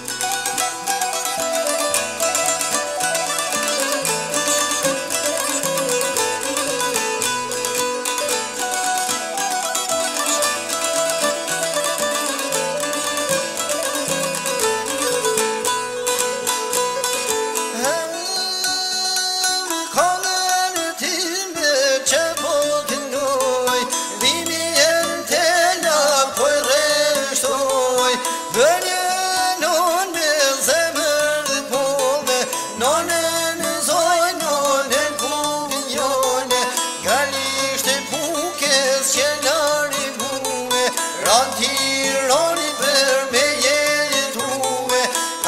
thank you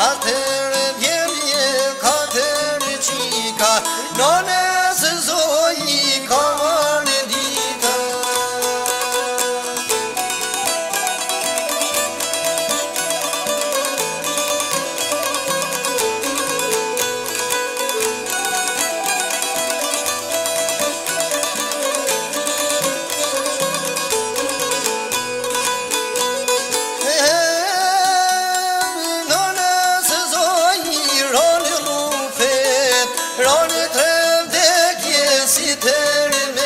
সাথে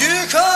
许可。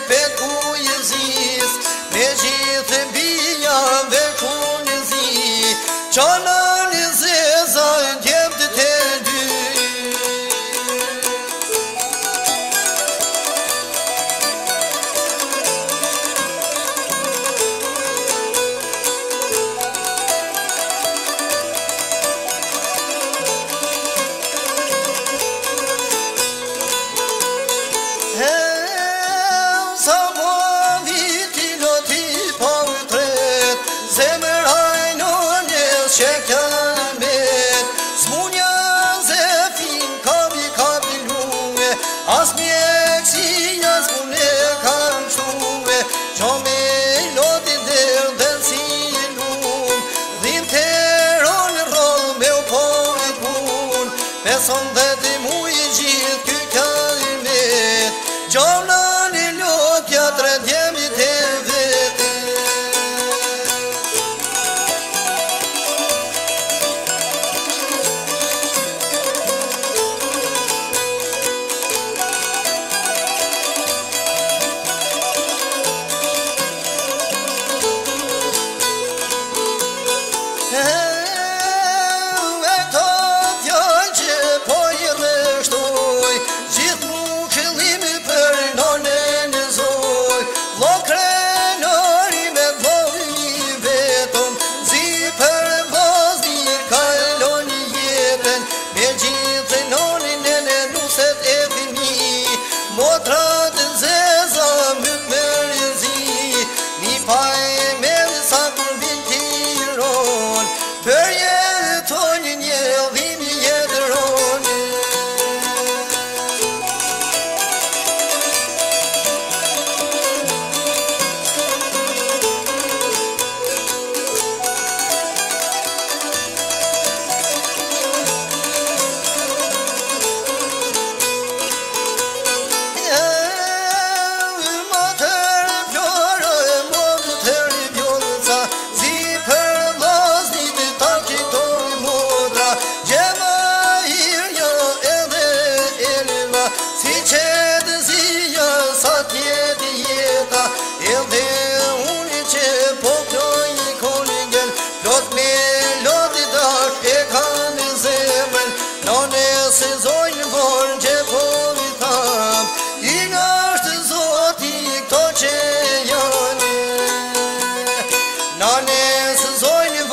beber. checked se zojnë në borë që po vitam i nga është zoti këto që janë. Në nësë zojnë